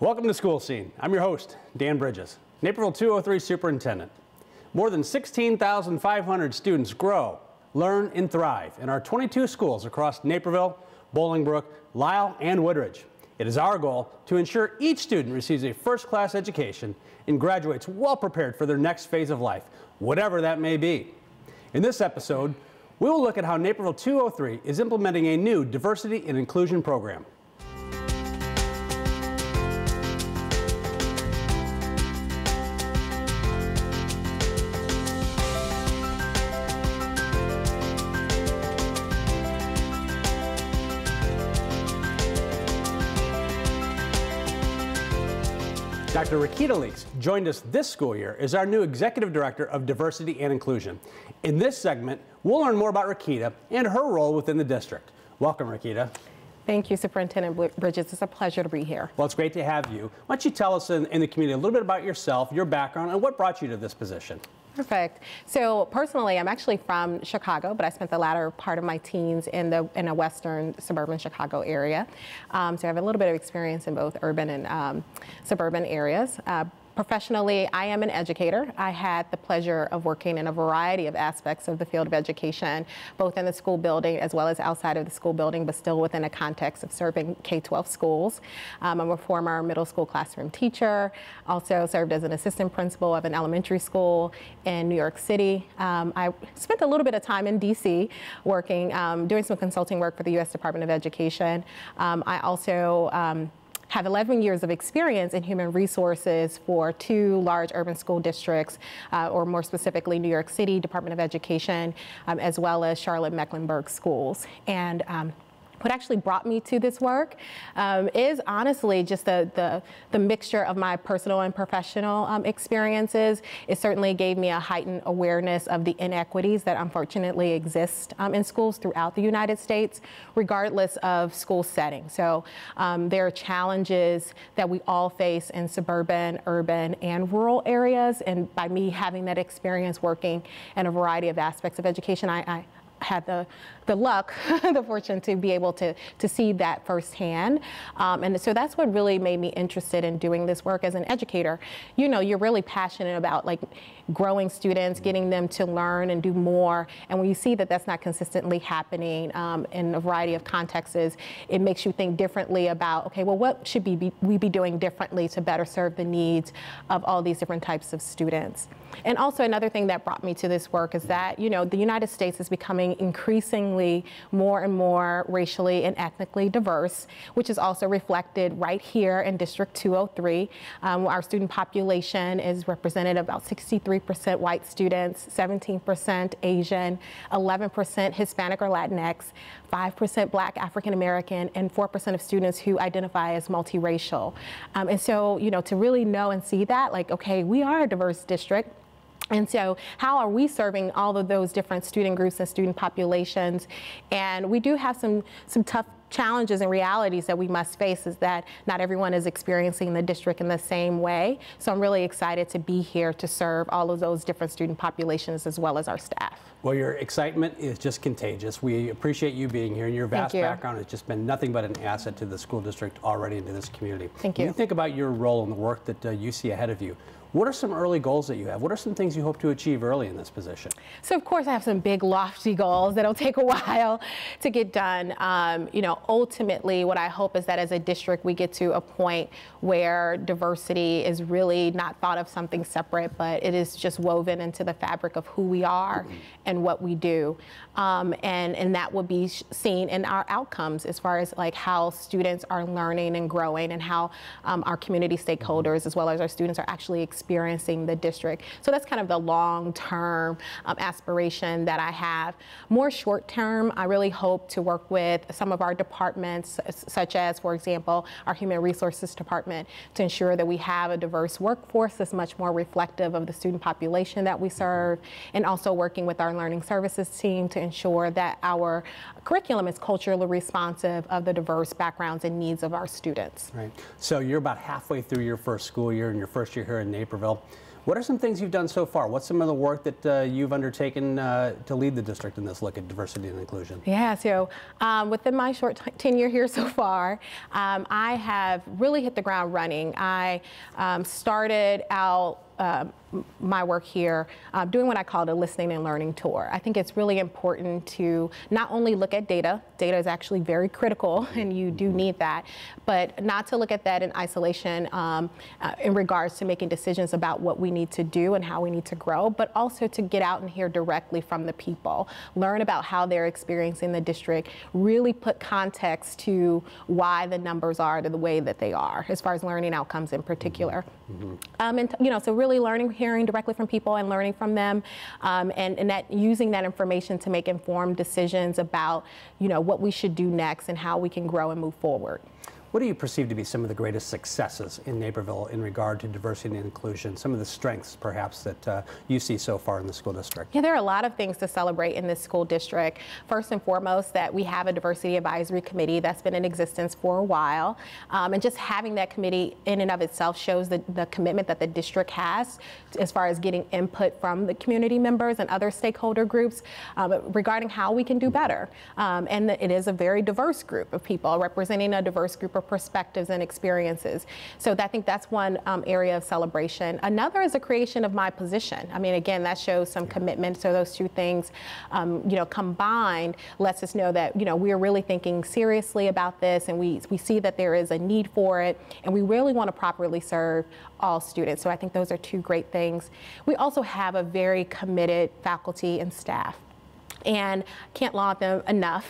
Welcome to School Scene. I'm your host, Dan Bridges, Naperville 203 Superintendent. More than 16,500 students grow, learn, and thrive in our 22 schools across Naperville, Bolingbrook, Lisle, and Woodridge. It is our goal to ensure each student receives a first-class education and graduates well prepared for their next phase of life, whatever that may be. In this episode, we will look at how Naperville 203 is implementing a new diversity and inclusion program. Dr. Rakeda Leaks joined us this school year as our new Executive Director of Diversity and Inclusion. In this segment, we'll learn more about Rakeda and her role within the district. Welcome, Rakeda. Thank you, Superintendent Bridges. It's a pleasure to be here. Well, it's great to have you. Why don't you tell us in, in the community a little bit about yourself, your background, and what brought you to this position? Perfect. So personally, I'm actually from Chicago, but I spent the latter part of my teens in the in a western suburban Chicago area. Um, so I have a little bit of experience in both urban and um, suburban areas. Uh, Professionally, I am an educator. I had the pleasure of working in a variety of aspects of the field of education, both in the school building as well as outside of the school building, but still within a context of serving K-12 schools. Um, I'm a former middle school classroom teacher, also served as an assistant principal of an elementary school in New York City. Um, I spent a little bit of time in DC working, um, doing some consulting work for the U.S. Department of Education. Um, I also um, have 11 years of experience in human resources for two large urban school districts, uh, or more specifically, New York City Department of Education, um, as well as Charlotte Mecklenburg Schools. And um, what actually brought me to this work um, is honestly just the, the, the, mixture of my personal and professional um, experiences. It certainly gave me a heightened awareness of the inequities that unfortunately exist um, in schools throughout the United States, regardless of school setting. So um, there are challenges that we all face in suburban, urban, and rural areas. And by me having that experience working in a variety of aspects of education, I, I had the, the luck, the fortune to be able to, to see that firsthand. Um, and so that's what really made me interested in doing this work as an educator. You know, you're really passionate about like growing students, getting them to learn and do more. And when you see that that's not consistently happening um, in a variety of contexts, it makes you think differently about, okay, well, what should we be, we be doing differently to better serve the needs of all these different types of students? And also another thing that brought me to this work is that, you know, the United States is becoming increasingly more and more racially and ethnically diverse, which is also reflected right here in District 203. Um, our student population is represented about 63% white students, 17% Asian, 11% Hispanic or Latinx, 5% Black African American, and 4% of students who identify as multiracial. Um, and so, you know, to really know and see that, like, okay, we are a diverse district. And so how are we serving all of those different student groups and student populations? And we do have some, some tough challenges and realities that we must face is that not everyone is experiencing the district in the same way. So I'm really excited to be here to serve all of those different student populations as well as our staff. Well, your excitement is just contagious. We appreciate you being here and your vast you. background has just been nothing but an asset to the school district already and to this community. Thank you. When you think about your role and the work that uh, you see ahead of you, what are some early goals that you have? What are some things you hope to achieve early in this position? So, of course, I have some big, lofty goals that'll take a while to get done. Um, you know, ultimately, what I hope is that as a district, we get to a point where diversity is really not thought of something separate, but it is just woven into the fabric of who we are and what we do. Um, and, and that will be seen in our outcomes as far as like how students are learning and growing and how um, our community stakeholders as well as our students are actually experiencing the district. So that's kind of the long-term um, aspiration that I have. More short-term, I really hope to work with some of our departments, such as, for example, our Human Resources Department, to ensure that we have a diverse workforce that's much more reflective of the student population that we serve, and also working with our Learning Services team to ensure that our curriculum is culturally responsive of the diverse backgrounds and needs of our students. Right. So you're about halfway through your first school year and your first year here in Naperville. What are some things you've done so far? What's some of the work that uh, you've undertaken uh, to lead the district in this look at diversity and inclusion? Yeah, so um, within my short tenure here so far, um, I have really hit the ground running. I um, started out uh, my work here uh, doing what I call a listening and learning tour. I think it's really important to not only look at data, data is actually very critical and you do need that, but not to look at that in isolation um, uh, in regards to making decisions about what we need to do and how we need to grow, but also to get out and hear directly from the people, learn about how they're experiencing the district, really put context to why the numbers are the way that they are, as far as learning outcomes in particular. Mm -hmm. um, and you know, so really learning hearing directly from people and learning from them, um, and, and that using that information to make informed decisions about, you know, what we should do next and how we can grow and move forward. What do you perceive to be some of the greatest successes in Naperville in regard to diversity and inclusion? Some of the strengths, perhaps, that uh, you see so far in the school district? Yeah, there are a lot of things to celebrate in this school district. First and foremost, that we have a diversity advisory committee that's been in existence for a while. Um, and just having that committee in and of itself shows the, the commitment that the district has as far as getting input from the community members and other stakeholder groups um, regarding how we can do better. Um, and it is a very diverse group of people representing a diverse group perspectives and experiences. So I think that's one um, area of celebration. Another is the creation of my position. I mean, again, that shows some commitment. So those two things, um, you know, combined lets us know that, you know, we're really thinking seriously about this and we, we see that there is a need for it and we really want to properly serve all students. So I think those are two great things. We also have a very committed faculty and staff and can't laud them enough.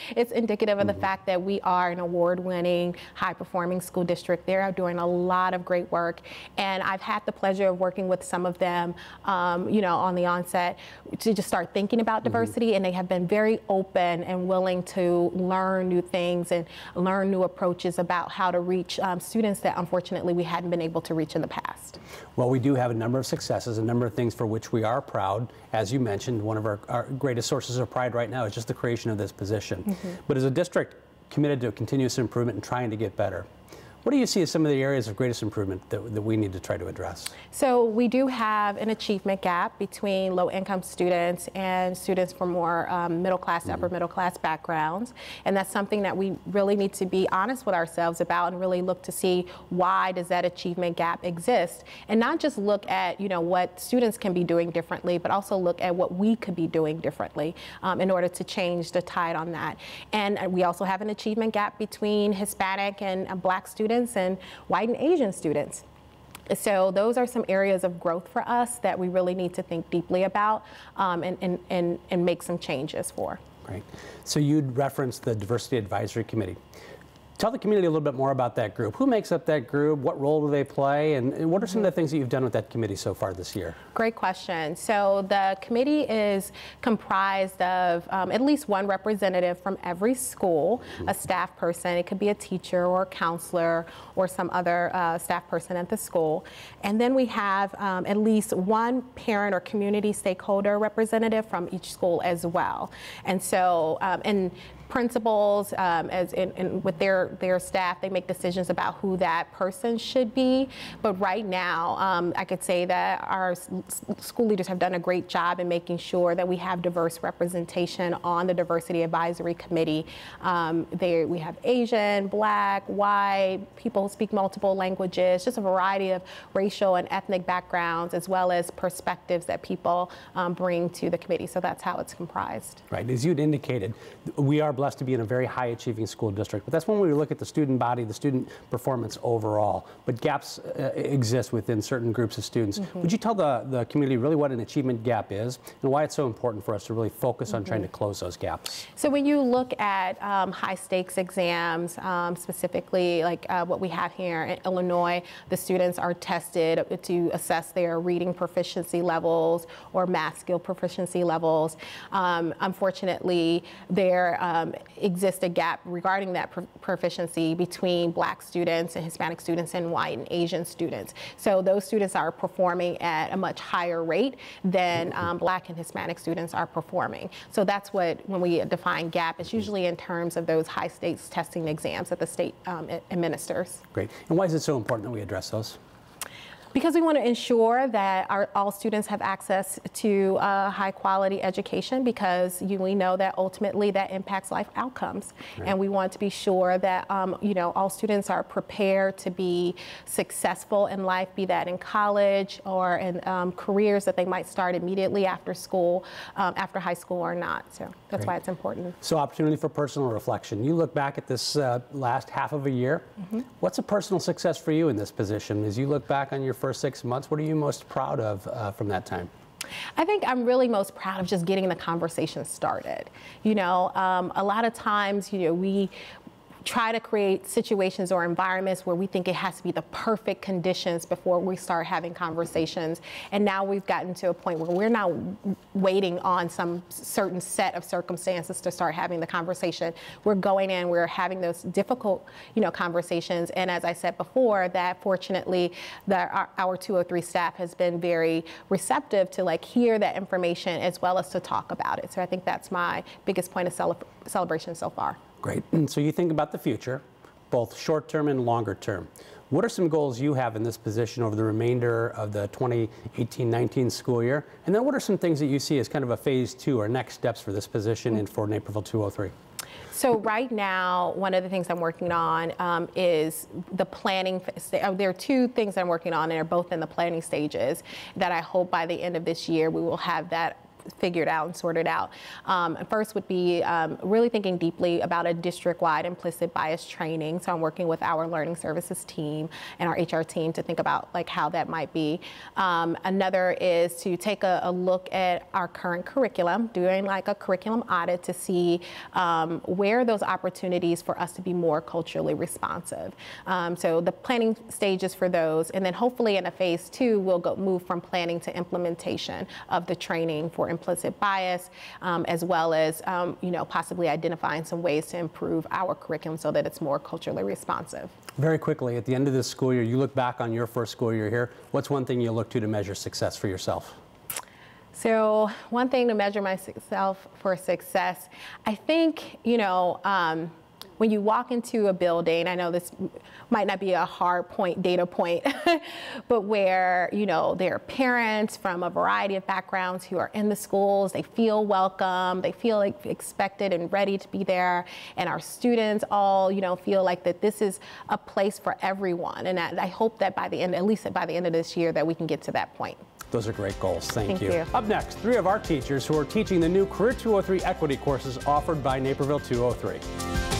it's indicative of the mm-hmm. fact that we are an award-winning, high-performing school district. They're doing a lot of great work, and I've had the pleasure of working with some of them, um, you know, on the onset to just start thinking about mm-hmm. diversity, mm -hmm. and they have been very open and willing to learn new things and learn new approaches about how to reach um, students that unfortunately we hadn't been able to reach in the past. Well, we do have a number of successes, a number of things for which we are proud. As you mentioned, one of our, our greatest sources of pride right now is just the creation of this position. Mm -hmm. But as a district committed to continuous improvement and trying to get better, what do you see as some of the areas of greatest improvement that, that we need to try to address? So we do have an achievement gap between low-income students and students from more um, middle class, mm -hmm. upper middle class backgrounds. And that's something that we really need to be honest with ourselves about and really look to see why does that achievement gap exist? And not just look at, you know, what students can be doing differently, but also look at what we could be doing differently um, in order to change the tide on that. And we also have an achievement gap between Hispanic and uh, black students students and white and Asian students. So those are some areas of growth for us that we really need to think deeply about um, and, and, and, and make some changes for. Great. So you'd referenced the Diversity Advisory Committee. Tell the community a little bit more about that group. Who makes up that group? What role do they play? And, and what are some of the things that you've done with that committee so far this year? Great question. So the committee is comprised of um, at least one representative from every school, a staff person. It could be a teacher or a counselor or some other uh, staff person at the school. And then we have um, at least one parent or community stakeholder representative from each school as well. And so, um, and principals um, as in, in, with their their staff they make decisions about who that person should be. But right now um, I could say that our school leaders have done a great job in making sure that we have diverse representation on the diversity advisory committee. Um, they, we have Asian black white people who speak multiple languages just a variety of racial and ethnic backgrounds as well as perspectives that people um, bring to the committee. So that's how it's comprised. Right. As you'd indicated we are blessed to be in a very high achieving school district. But that's when we look at the student body, the student performance overall. But gaps uh, exist within certain groups of students. Mm -hmm. Would you tell the, the community really what an achievement gap is and why it's so important for us to really focus on mm -hmm. trying to mm-hmm. close those gaps? So when you look at um, high stakes exams, um, specifically like uh, what we have here in Illinois, the students are tested to assess their reading proficiency levels or math skill proficiency levels. Um, unfortunately, there um, exist a gap regarding that proficiency between black students and Hispanic students and white and Asian students. So those students are performing at a much higher rate than um, black and Hispanic students are performing. So that's what, when we define gap, it's usually in terms of those high stakes testing exams that the state um, administers. Great. And why is it so important that we address those? Because we want to ensure that our, all students have access to uh, high quality education because you, we know that ultimately that impacts life outcomes. Right. And we want to be sure that um, you know all students are prepared to be successful in life, be that in college or in um, careers that they might start immediately after school, um, after high school or not. So that's Great. why it's important. So opportunity for personal reflection. You look back at this uh, last half of a year. Mm -hmm. What's a personal success for you in this position? As you look back on your first six months, what are you most proud of uh, from that time? I think I'm really most proud of just getting the conversation started. You know, um, a lot of times, you know, we try to create situations or environments where we think it has to be the perfect conditions before we start having conversations. And now we've gotten to a point where we're not waiting on some certain set of circumstances to start having the conversation. We're going in, we're having those difficult, you know, conversations. And as I said before, that fortunately, that our, our 203 staff has been very receptive to like hear that information as well as to talk about it. So I think that's my biggest point of cele celebration so far. Great. And so you think about the future, both short term and longer term. What are some goals you have in this position over the remainder of the 2018-19 school year? And then what are some things that you see as kind of a phase two or next steps for this position and for Naperville 203? So right now, one of the things I'm working on um, is the planning. Uh, there are two things I'm working on, and they're both in the planning stages. That I hope by the end of this year we will have that figured out and sorted out. Um, first would be um, really thinking deeply about a district-wide implicit bias training. So I'm working with our learning services team and our HR team to think about like how that might be. Um, another is to take a, a, look at our current curriculum, doing like a curriculum audit to see um, where those opportunities for us to be more culturally responsive. Um, so the planning stages for those, and then hopefully in a phase two, we'll go move from planning to implementation of the training for implicit bias, um, as well as um, you know possibly identifying some ways to improve our curriculum so that it's more culturally responsive. Very quickly, at the end of this school year, you look back on your first school year here. What's one thing you look to to measure success for yourself? So one thing to measure myself for success, I think, you know, um, when you walk into a building, I know this might not be a hard point, data point, but where, you know, there are parents from a variety of backgrounds who are in the schools, they feel welcome, they feel like expected and ready to be there, and our students all, you know, feel like that this is a place for everyone. And I, I hope that by the end, at least by the end of this year, that we can get to that point. Those are great goals. Thank, Thank you. you. Up next, three of our teachers who are teaching the new Career 203 equity courses offered by Naperville 203.